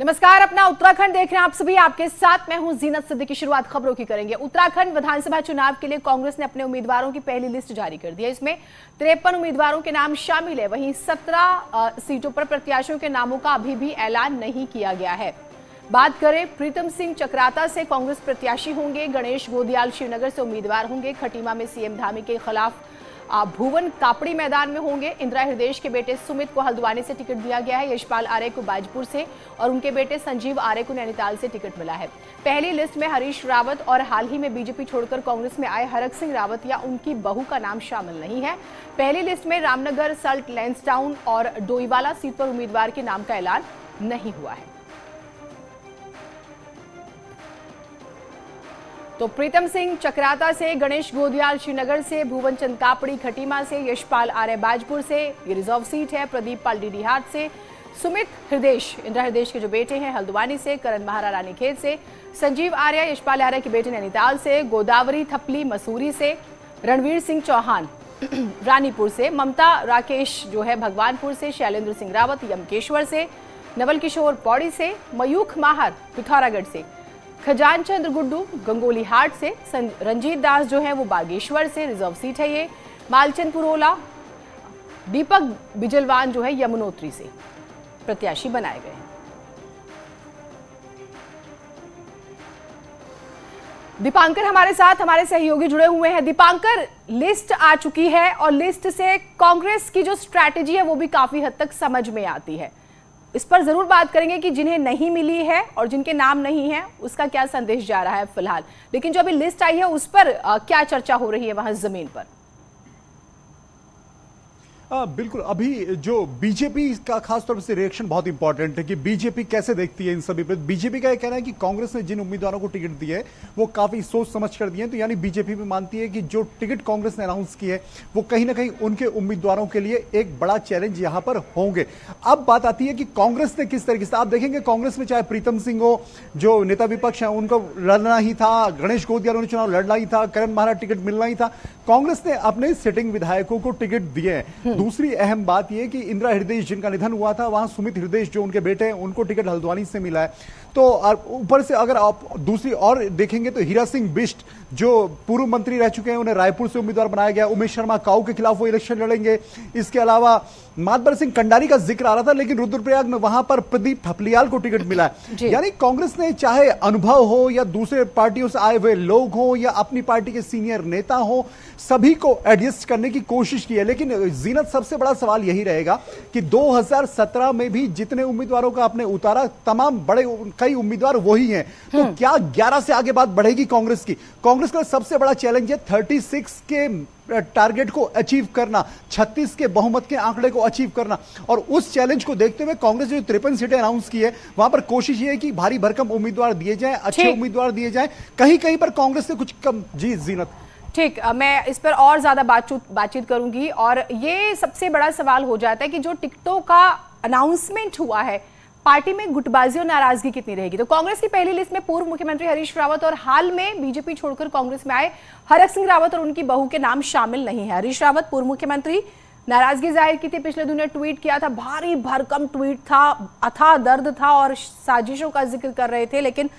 नमस्कार, अपना उत्तराखंड देख रहे हैं आप सभी। आपके साथ मैं हूँ जीनत सिद्दीकी। की शुरुआत खबरों की करेंगे। उत्तराखंड विधानसभा चुनाव के लिए कांग्रेस ने अपने उम्मीदवारों की पहली लिस्ट जारी कर दी है। इसमें तिरपन उम्मीदवारों के नाम शामिल है। वहीं सत्रह सीटों पर प्रत्याशियों के नामों का अभी भी ऐलान नहीं किया गया है। बात करें, प्रीतम सिंह चक्राता से कांग्रेस प्रत्याशी होंगे, गणेश गोदियाल श्रीनगर से उम्मीदवार होंगे, खटीमा में सीएम धामी के खिलाफ भुवन कापड़ी मैदान में होंगे। इंदिरा हृदय के बेटे सुमित को हल्द्वानी से टिकट दिया गया है। यशपाल आर्य को बाजपुर से और उनके बेटे संजीव आर्य को नैनीताल से टिकट मिला है। पहली लिस्ट में हरीश रावत और हाल ही में बीजेपी छोड़कर कांग्रेस में आए हरक सिंह रावत या उनकी बहू का नाम शामिल नहीं है। पहली लिस्ट में रामनगर, सल्ट लेंसटाउन और डोईवाला सीट पर उम्मीदवार के नाम का ऐलान नहीं हुआ है। तो प्रीतम सिंह चक्राता से, गणेश गोदियाल श्रीनगर से, भुवन चंद कापड़ी खटीमा से, यशपाल आर्य बाजपुर से, ये रिज़र्व सीट है प्रदीप पाल डीडीहाट से, सुमित हृदय इंदिरा हृदेश के जो बेटे हैं, हल्द्वानी से, करण महारा रानीखेत से, संजीव आर्य, यशपाल आर्य के बेटे नैनीताल से, गोदावरी थपली मसूरी से, रणवीर सिंह चौहान, रानीपुर से, ममता राकेश जो है भगवानपुर से, शैलेंद्र सिंह रावत, यमकेश्वर से, नवल किशोर पौड़ी से, मयूख माहर पिथौरागढ़ से। खजान चंद्र गुड्डू गंगोली हाट से रंजीत दास जो है वो बागेश्वर से, रिज़र्व सीट है ये। मालचंद पुरोला, दीपक बिजलवान जो है यमुनोत्री से, प्रत्याशी बनाए गए हैं। दीपांकर हमारे साथ, हमारे सहयोगी जुड़े हुए हैं। दीपांकर लिस्ट आ चुकी है और लिस्ट से कांग्रेस की जो स्ट्रैटेजी है वो भी काफ़ी हद तक समझ में आती है। इस पर ज़रूर बात करेंगे कि जिन्हें नहीं मिली है और जिनके नाम नहीं है, उसका क्या संदेश जा रहा है फ़िलहाल। लेकिन जो अभी लिस्ट आई है, उस पर क्या चर्चा हो रही है वहाँ ज़मीन पर? आ, बिल्कुल अभी जो बीजेपी का खास तौर से रिएक्शन बहुत इंपॉर्टेंट है कि बीजेपी कैसे देखती है इन सभी पर बीजेपी का यह कहना है कि कांग्रेस ने जिन उम्मीदवारों को टिकट दी है वो काफ़ी सोच समझ कर दिए तो यानी बीजेपी भी मानती है कि जो टिकट कांग्रेस ने अनाउंस की है वो कहीं ना कहीं उनके उम्मीदवारों के लिए एक बड़ा चैलेंज यहाँ पर होंगे। अब बात आती है कि कांग्रेस ने किस तरीके से आप देखेंगे कांग्रेस में चाहे प्रीतम सिंह हो जो नेता विपक्ष है उनको लड़ना ही था गणेश गोदिया ने चुनाव लड़ना ही था करण महाराज टिकट मिलना ही था। कांग्रेस ने अपने सिटिंग विधायकों को टिकट दिए हैं। दूसरी अहम बात यह कि इंदिरा हृदय जिनका निधन हुआ था वहाँ सुमित हृदय जो उनके बेटे हैं उनको टिकट हल्द्वानी से मिला है। तो ऊपर से अगर आप दूसरी और देखेंगे तो हीरा सिंह बिष्ट जो पूर्व मंत्री रह चुके हैं उन्हें रायपुर से उम्मीदवार बनाया गया। उमेश शर्मा काऊ के खिलाफ वो इलेक्शन लड़ेंगे। इसके अलावा मातबर सिंह कंडारी का ज़िक्र आ रहा था लेकिन रुद्रप्रयाग में वहाँ पर प्रदीप थपलियाल को टिकट मिला है। यानी कांग्रेस ने चाहे अनुभव हो या दूसरे पार्टियों से आए हुए लोग हो या अपनी पार्टी के सीनियर नेता हो सभी को एडजस्ट करने की कोशिश की है। लेकिन जीनत सबसे बड़ा सवाल यही रहेगा कि 2017 में भी जितने उम्मीदवारों का आपने उतारा तमाम बड़े कई उम्मीदवार वही हैं। तो हम्म। क्या 11 से आगे बात बढ़ेगी कांग्रेस की? कांग्रेस का सबसे बड़ा चैलेंज है 36 के टारगेट को अचीव करना 36 के बहुमत के आंकड़े को अचीव करना। और उस चैलेंज को देखते हुए कांग्रेस जो तिरपन सीटें अनाउंस की है वहाँ पर कोशिश ये है कि भारी भरकम उम्मीदवार दिए जाए अच्छे उम्मीदवार दिए जाए। कहीं कहीं पर कांग्रेस से कुछ कम। जी जीनत। ठीक मैं इस पर और ज़्यादा बातचीत बातचीत करूँगी और ये सबसे बड़ा सवाल हो जाता है कि जो टिकटों का अनाउंसमेंट हुआ है, पार्टी में गुटबाजी और नाराज़गी कितनी रहेगी? तो कांग्रेस की पहली लिस्ट में पूर्व मुख्यमंत्री हरीश रावत और हाल में बीजेपी छोड़कर कांग्रेस में आए हरक सिंह रावत और उनकी बहू के नाम शामिल नहीं है। हरीश रावत पूर्व मुख्यमंत्री, नाराज़गी ज़ाहिर की थी, पिछले दिनों ट्वीट किया था, भारी भरकम ट्वीट था अथा दर्द था और साजिशों का ज़िक्र कर रहे थे, लेकिन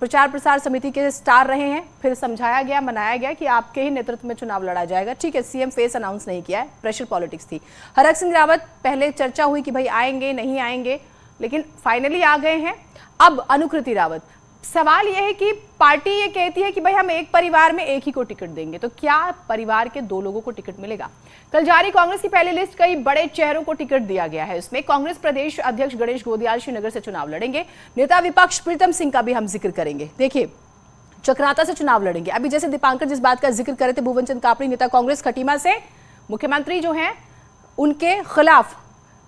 प्रचार प्रसार समिति के स्टार रहे हैं। फिर समझाया गया, मनाया गया कि आपके ही नेतृत्व में चुनाव लड़ा जाएगा। ठीक है, सीएम फेस अनाउंस नहीं किया है प्रेशर पॉलिटिक्स थी। हरक सिंह रावत पहले चर्चा हुई कि भाई आएँगे, नहीं आएँगे, लेकिन फाइनली आ गए हैं। अब अनुकृति रावत सवाल यह है कि पार्टी ये कहती है कि भाई हम एक परिवार में एक ही को टिकट देंगे तो क्या परिवार के दो लोगों को टिकट मिलेगा? कल जारी कांग्रेस की पहली लिस्ट, कई बड़े चेहरों को टिकट दिया गया है इसमें। कांग्रेस प्रदेश अध्यक्ष गणेश गोदियाल श्रीनगर से चुनाव लड़ेंगे। नेता विपक्ष प्रीतम सिंह का भी हम ज़िक्र करेंगे। देखिए चक्राता से चुनाव लड़ेंगे। अभी जैसे दीपांकर जिस बात का ज़िक्र करे थे भुवन चंद कापड़ी, नेता कांग्रेस खटीमा से, मुख्यमंत्री जो है, उनके खिलाफ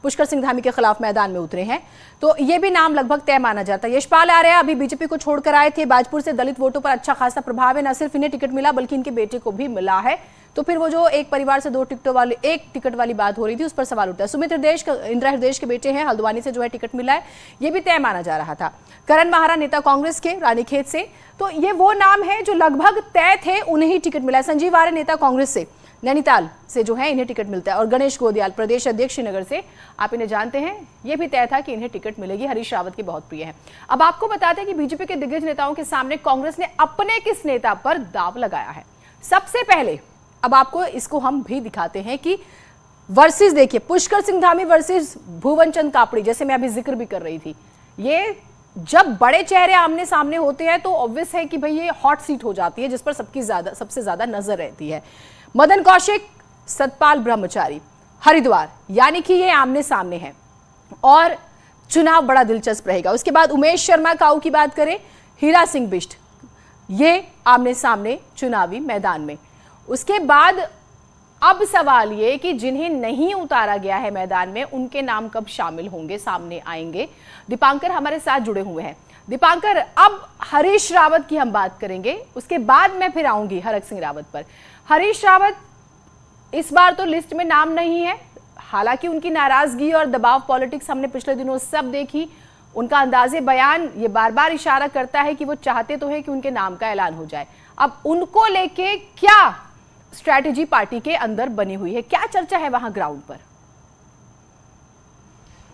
पुष्कर सिंह धामी के खिलाफ मैदान में उतरे हैं। तो ये भी नाम लगभग तय माना जाता है। यशपाल आर्य अभी बीजेपी को छोड़कर आए थे। बाजपुर से दलित वोटों पर अच्छा खासा प्रभाव है। न सिर्फ़ इन्हें टिकट मिला, बल्कि इनके बेटे को भी मिला है। तो फिर वो जो एक परिवार से दो टिकटों वाली, एक टिकट वाली बात हो रही थी, उस पर सवाल उठता है। सुमित हृदय इंदिरा हृदय के बेटे हैं। हल्द्वानी से जो है टिकट मिला है। ये भी तय माना जा रहा था। करण महारा, नेता कांग्रेस के, रानीखेत से। तो ये वो नाम है जो लगभग तय थे, उन्हें ही टिकट मिला है। संजीव आर्य, नेता कांग्रेस से। नैनीताल से जो है, इन्हें टिकट मिलता है। और गणेश गोदियाल, प्रदेश अध्यक्ष श्रीनगर से आप इन्हें जानते हैं। ये भी तय था कि इन्हें टिकट मिलेगी। हरीश रावत की बहुत प्रिय है। अब आपको बताते हैं कि बीजेपी के दिग्गज नेताओं के सामने कांग्रेस ने अपने किस नेता पर दाव लगाया है। सबसे पहले, अब आपको इसको हम भी दिखाते हैं कि वर्सेस देखिए, पुष्कर सिंह धामी वर्सेस भुवन चंद कापड़ी, जैसे मैं अभी ज़िक्र भी कर रही थी। ये जब बड़े चेहरे आमने सामने होते हैं तो ऑब्वियस है कि भाई ये हॉट सीट हो जाती है, जिस पर सबकी ज़्यादा, सबसे ज़्यादा नज़र रहती है। मदन कौशिक, सतपाल ब्रह्मचारी, हरिद्वार, यानी कि ये आमने सामने है। और चुनाव बड़ा दिलचस्प रहेगा। उसके बाद उमेश शर्मा काऊ की बात करें, हीरा सिंह बिष्ट, ये आमने सामने चुनावी मैदान में। उसके बाद अब सवाल ये कि जिन्हें नहीं उतारा गया है मैदान में, उनके नाम कब शामिल होंगे, सामने आएँगे? दीपांकर हमारे साथ जुड़े हुए हैं। दीपांकर, अब हरीश रावत की हम बात करेंगे। उसके बाद मैं फिर आऊँगी हरक सिंह रावत पर। हरीश रावत, इस बार तो लिस्ट में नाम नहीं है। हालाँकि उनकी नाराज़गी और दबाव पॉलिटिक्स हमने पिछले दिनों सब देखी। उनका अंदाजे बयान ये बार बार इशारा करता है कि वो चाहते तो है कि उनके नाम का ऐलान हो जाए। अब उनको लेके क्या स्ट्रैटेजी पार्टी के अंदर बनी हुई है? क्या चर्चा है वहाँ ग्राउंड पर?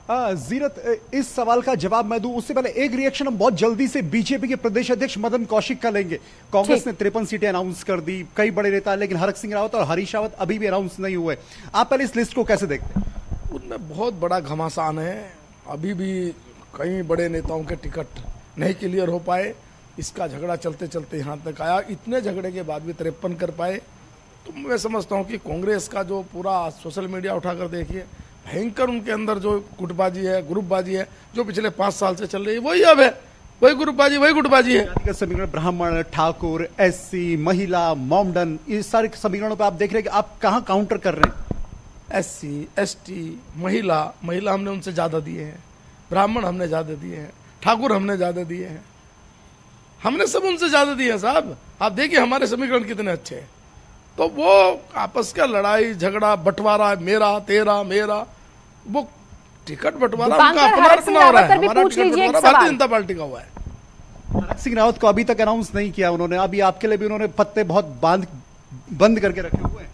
जीरत इस सवाल का जवाब मैं दूँ। उससे पहले एक रिएक्शन हम बहुत जल्दी से बीजेपी के प्रदेश अध्यक्ष मदन कौशिक का लेंगे। कांग्रेस ने तिरपन सीटें अनाउंस कर दी कई बड़े नेता लेकिन हरक सिंह रावत और हरीश रावत अभी भी अनाउंस नहीं हुए। आप पहले इस लिस्ट को कैसे देखते हैं? उनमें बहुत बड़ा घमासान है। अभी भी कई बड़े नेताओं के टिकट नहीं क्लियर हो पाए। इसका झगड़ा चलते चलते यहाँ तक आया। इतने झगड़े के बाद भी तिरपन कर पाए। तो मैं समझता हूँ कि कांग्रेस का जो पूरा सोशल मीडिया उठाकर देखिए भयंकर उनके अंदर जो गुटबाजी है ग्रुपबाजी है जो पिछले पाँच साल से चल रही है वही अब है। वही ग्रुपबाजी वही गुटबाजी है। समीकरण ब्राह्मण ठाकुर एससी महिला मोमडन इस सारे समीकरणों पर आप देख रहे हैं कि आप कहाँ काउंटर कर रहे हैं? एससी एसटी महिला महिला हमने उनसे ज़्यादा दिए हैं ब्राह्मण हमने ज़्यादा दिए हैं ठाकुर हमने ज़्यादा दिए हैं। हमने सब उनसे ज़्यादा दिए हैं साहब। आप देखिए हमारे समीकरण कितने अच्छे हैं। तो वो आपस का लड़ाई झगड़ा बंटवारा मेरा तेरा मेरा वो टिकट बंटवारा उनका अपना अपना हो रहा है। हमारा टिकट बंटवारा भारतीय जनता पार्टी का हुआ है। सिंह रावत को अभी तक अनाउंस नहीं किया उन्होंने। अभी आपके लिए भी उन्होंने पत्ते बहुत बाँध बंद करके रखे हुए हैं।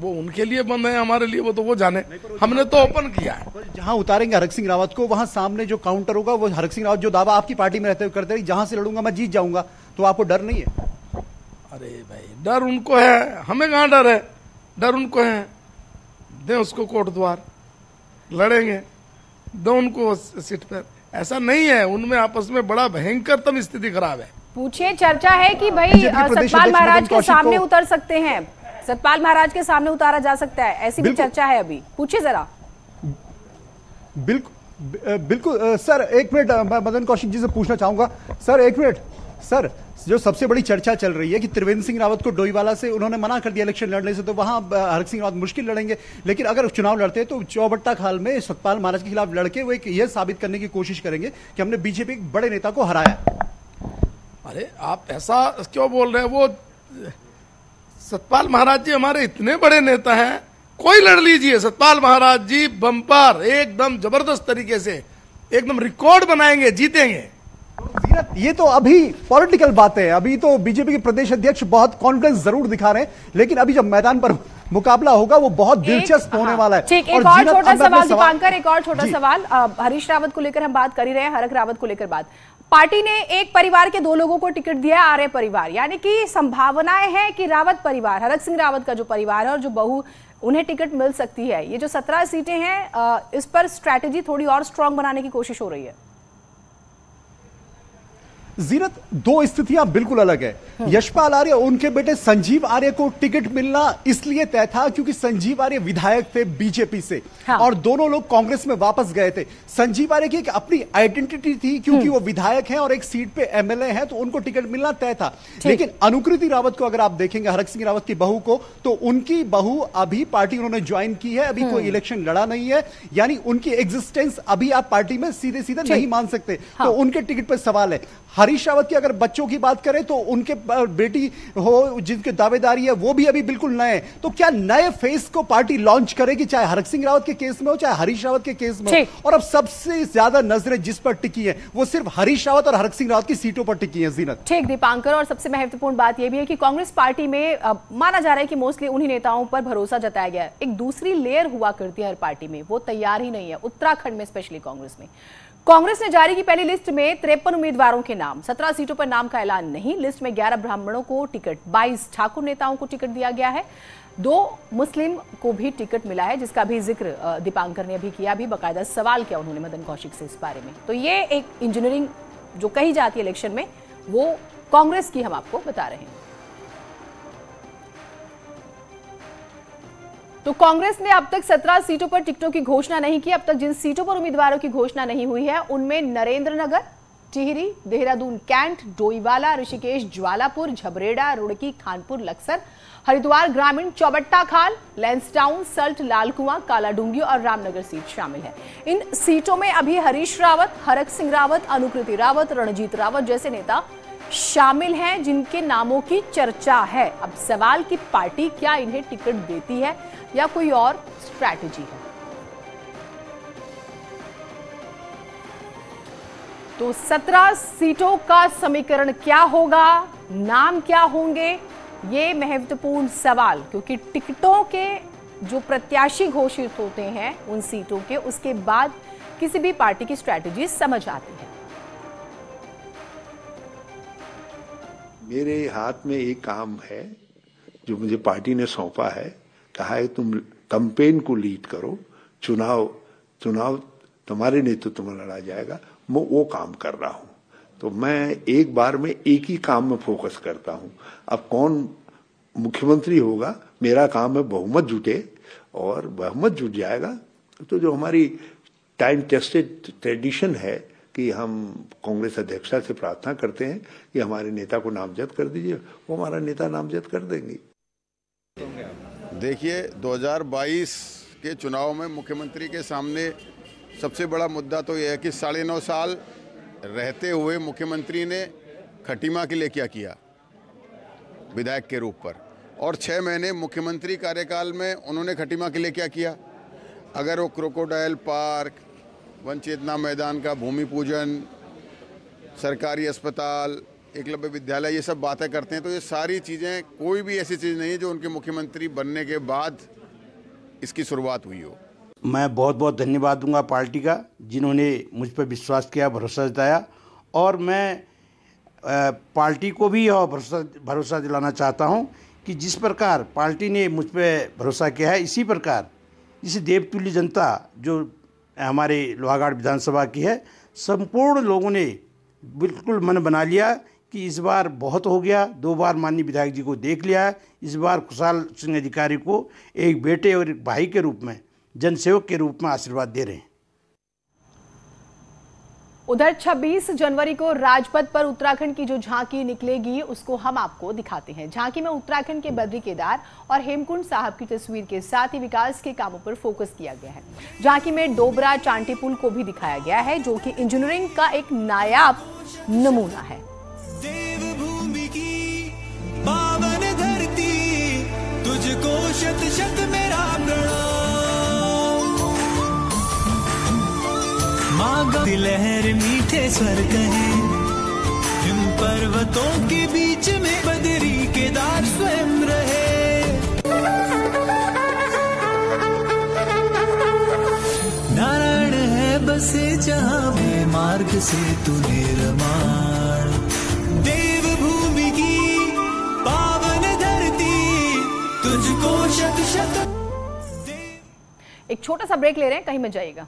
वो उनके लिए बंद है हमारे लिए वो तो वो जाने। हमने तो ओपन किया है। जहाँ उतारेंगे हरक सिंह रावत को वहाँ सामने जो काउंटर होगा वो हरक सिंह रावत जो दावा आपकी पार्टी में रहते हुए करते जहाँ से लड़ूँगा मैं जीत जाऊँगा। तो आपको डर नहीं है? अरे भाई डर उनको है। हमें कहाँ डर है? डर उनको है। दे उसको कोट द्वार। लड़ेंगे। दो उनको सीट पर। ऐसा नहीं है उनमें आपस में बड़ा भयंकरतम स्थिति खराब है। पूछिए चर्चा है कि भाई सतपाल महाराज के सामने उतर सकते हैं। सतपाल महाराज के सामने उतारा जा सकता है। ऐसी भी चर्चा है अभी। पूछिए जरा। बिल्कुल बिल्कुल सर एक मिनट मैं मदन कौशिक जी से पूछना चाहूँगा। सर एक मिनट। सर जो सबसे बड़ी चर्चा चल रही है कि त्रिवेंद्र सिंह रावत को डोईवाला से उन्होंने मना कर दिया इलेक्शन लड़ने से तो वहाँ हरक सिंह रावत मुश्किल लड़ेंगे। लेकिन अगर चुनाव लड़ते हैं तो चौबट्टा खाल में सतपाल महाराज के खिलाफ लड़के वो एक यह साबित करने की कोशिश करेंगे कि हमने बीजेपी के बड़े नेता को हराया। अरे, आप ऐसा क्यों बोल रहे हैं? वो, सतपाल महाराज जी हमारे इतने बड़े नेता हैं, कोई लड़ लीजिए। सतपाल महाराज जी बम्पर, एकदम ज़बरदस्त तरीके से, एकदम रिकॉर्ड बनाएँगे, जीतेंगे। ये तो अभी पॉलिटिकल बातें हैं। अभी तो बीजेपी के प्रदेश अध्यक्ष बहुत कॉन्फिडेंस ज़रूर दिखा रहे हैं। लेकिन अभी जब मैदान पर मुकाबला होगा वो बहुत दिलचस्प होने हाँ, वाला है। ठीक एक और छोटा सवाल दीपांकर एक और छोटा सवाल। हरीश रावत को लेकर हम बात कर ही रहे हैं हरक रावत को लेकर बात। पार्टी ने एक परिवार के दो लोगों को टिकट दिया आर्य परिवार। यानी कि संभावनाएँ हैं कि रावत परिवार हरक सिंह रावत का जो परिवार है और जो बहु उन्हें टिकट मिल सकती है। ये जो सत्रह सीटें हैं इस पर स्ट्रैटेजी थोड़ी और स्ट्रांग बनाने की कोशिश हो रही है। जीरत दो स्थितियाँ बिल्कुल अलग है हाँ। यशपाल आर्य उनके बेटे संजीव आर्य को टिकट मिलना इसलिए तय था क्योंकि संजीव आर्य विधायक थे बीजेपी से हाँ। और दोनों लोग कांग्रेस में वापस गए थे संजीव आर्य की एक अपनी आइडेंटिटी थी क्योंकि हम्म। वो विधायक हैं और एक सीट पे एमएलए हैं तो उनको टिकट मिलना तय था लेकिन अनुकृति रावत को अगर आप देखेंगे हरक सिंह रावत की बहू को तो उनकी बहू अभी पार्टी उन्होंने ज्वाइन की है अभी कोई इलेक्शन हम्म। लड़ा नहीं है यानी उनकी एग्जिस्टेंस अभी आप पार्टी में सीधे सीधे नहीं मान सकते तो हाँ। उनके टिकट पर सवाल है हरीश रावत की अगर बच्चों की बात करें तो उनके बेटी हो जिनके दावेदारी है वो भी अभी बिल्कुल नए तो क्या नए फेस को पार्टी लॉन्च करेगी चाहे हरक सिंह रावत के केस में हो चाहे हरीश रावत के केस में हो? और अब सबसे ज़्यादा नज़रें जिस पर टिकी है वो सिर्फ़ हरीश रावत और हरक सिंह रावत की सीटों पर टिकी है जीनत। ठीक दीपांकर और सबसे महत्वपूर्ण बात यह भी है कि कांग्रेस पार्टी में माना जा रहा है कि मोस्टली उन्हीं नेताओं पर भरोसा जताया गया एक दूसरी लेयर हुआ करती है हर पार्टी में वो तैयार ही नहीं है उत्तराखंड में स्पेशली कांग्रेस में। कांग्रेस ने जारी की पहली लिस्ट में तिरपन उम्मीदवारों के नाम। सत्रह सीटों पर नाम का ऐलान नहीं। लिस्ट में ग्यारह ब्राह्मणों को टिकट, बाईस ठाकुर नेताओं को टिकट दिया गया है। दो मुस्लिम को भी टिकट मिला है, जिसका भी ज़िक्र दीपांकर ने अभी किया। भी बाकायदा सवाल किया उन्होंने मदन कौशिक से इस बारे में? तो ये एक इंजीनियरिंग, जो कही जाती है इलेक्शन में, वो कांग्रेस की हम आपको बता रहे हैं। तो कांग्रेस ने अब तक 17 सीटों पर टिकटों की घोषणा नहीं की, अब तक जिन सीटों पर उम्मीदवारों की घोषणा नहीं हुई है, उनमें नरेंद्र नगर टिहरी, देहरादून, कैंट, डोईवाला, ऋषिकेश, ज्वालापुर, झबरेड़ा, रुड़की, खानपुर, लक्सर, हरिद्वार ग्रामीण, चौबट्टा खाल, लेंसटाउन, सल्ट, लालकुआं, कालाडूँगी और रामनगर सीट शामिल है। इन सीटों में अभी हरीश रावत, हरक सिंह रावत, अनुकृति रावत, रणजीत रावत जैसे नेता शामिल हैं, जिनके नामों की चर्चा है। अब सवाल की पार्टी क्या इन्हें टिकट देती है या कोई और स्ट्रैटेजी है? तो 17 सीटों का समीकरण क्या होगा? नाम क्या होंगे? ये महत्वपूर्ण सवाल, क्योंकि टिकटों के जो प्रत्याशी घोषित होते हैं, उन सीटों के, उसके बाद किसी भी पार्टी की स्ट्रैटेजी समझ आती है। मेरे हाथ में एक काम है, जो मुझे पार्टी ने सौंपा है। कहा है, तुम कंपेन को लीड करो। चुनाव चुनाव तुम्हारे नेतृत्व में लड़ा जाएगा। मैं वो काम कर रहा हूँ। तो मैं एक बार में एक ही काम में फोकस करता हूँ। अब कौन मुख्यमंत्री होगा? मेरा काम है बहुमत जुटे और बहुमत जुट जाएगा। तो जो हमारी टाइम टेस्टेड ट्रेडिशन है कि हम कांग्रेस अध्यक्षा से प्रार्थना करते हैं कि हमारे नेता को नामजद कर दीजिए, वो हमारा नेता नामजद कर देंगे। देखिए 2022 के चुनाव में मुख्यमंत्री के सामने सबसे बड़ा मुद्दा तो यह है कि साढ़े नौ साल रहते हुए मुख्यमंत्री ने खटीमा के लिए क्या किया? विधायक के रूप पर। और छः महीने मुख्यमंत्री कार्यकाल में उन्होंने खटीमा के लिए क्या किया? अगर वो क्रोकोडाइल पार्क वन चेतना मैदान का भूमि पूजन, सरकारी अस्पताल, एकलव्य विद्यालय, ये सब बातें करते हैं। तो ये सारी चीज़ें, कोई भी ऐसी चीज़ नहीं है जो उनके मुख्यमंत्री बनने के बाद इसकी शुरुआत हुई हो। मैं बहुत बहुत धन्यवाद दूँगा पार्टी का, जिन्होंने मुझ पर विश्वास किया, भरोसा जताया, और मैं पार्टी को भी यह भरोसा भरोसा दिलाना चाहता हूँ कि जिस प्रकार पार्टी ने मुझ पर भरोसा किया है, इसी प्रकार इसी देवतुल्य जनता, जो हमारे लोहागाड़ विधानसभा की है, संपूर्ण लोगों ने बिल्कुल मन बना लिया कि इस बार बहुत हो गया। दो बार माननीय विधायक जी को देख लिया। है इस बार खुशहाल सिंह अधिकारी को एक बेटे और एक भाई के रूप में, जनसेवक के रूप में आशीर्वाद दे रहे हैं। उधर 26 जनवरी को राजपथ पर उत्तराखंड की जो झांकी निकलेगी, उसको हम आपको दिखाते हैं। झांकी में उत्तराखंड के बद्री केदार और हेमकुंड साहब की तस्वीर के साथ ही विकास के कामों पर फोकस किया गया है। झांकी में डोबरा चांटी पुल को भी दिखाया गया है, जो कि इंजीनियरिंग का एक नायाब नमूना है। देवभूमि की पावन धरती, तुझको शत शत मेरा लहर मीठे स्वर कहे। हिम पर्वतों के बीच में बदरी केदार स्वयं रहे। नारायण है बसे जहाँ में मार्ग से तू निर्माण देवभूमि की पावन धरती, तुझको शत शत एक छोटा सा ब्रेक ले रहे हैं, कहीं मत जाइएगा।